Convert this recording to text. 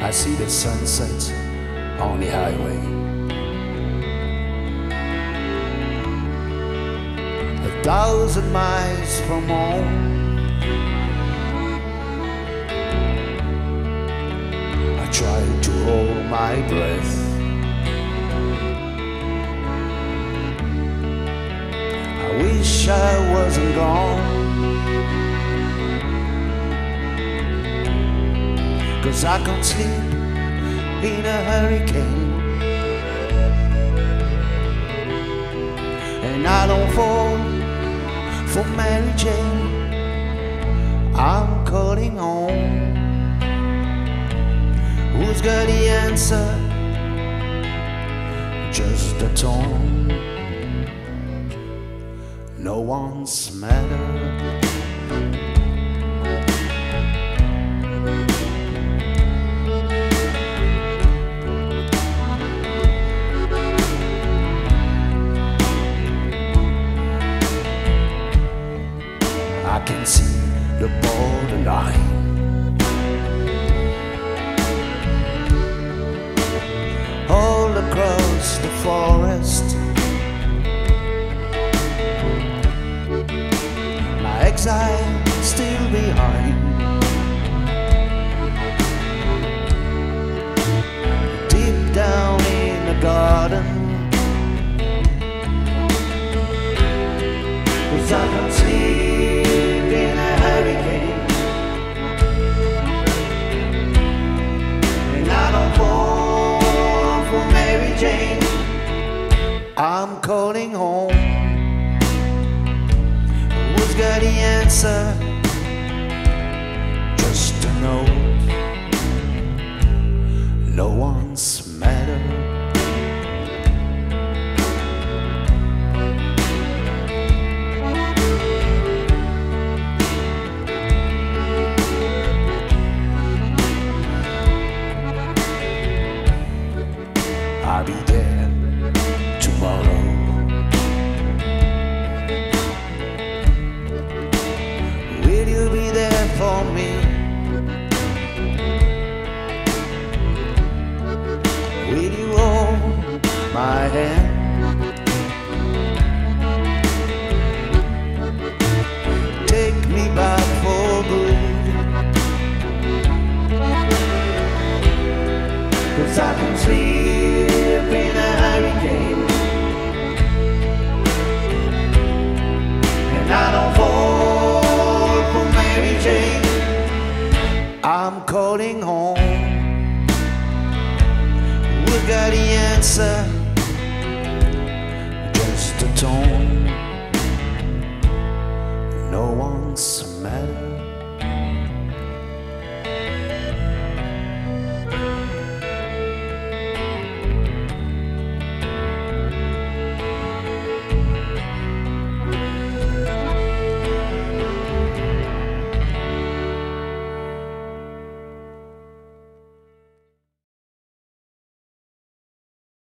I see the sunset on the highway. A thousand miles from home. I try to hold my breath. I wish I wasn't gone. Cause I can't sleep in a hurricane. And I don't fall for Mary Jane. I'm calling home. Who's got the answer? Just the tone. No one's matter. Can see the borderline. All across the forest, my exile still behind. I'm calling home. Who's got the answer? My hand? Take me back for good. Cause I can sleep in a hurricane And I don't fall for Mary Jane I'm calling home We got the answer